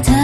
time.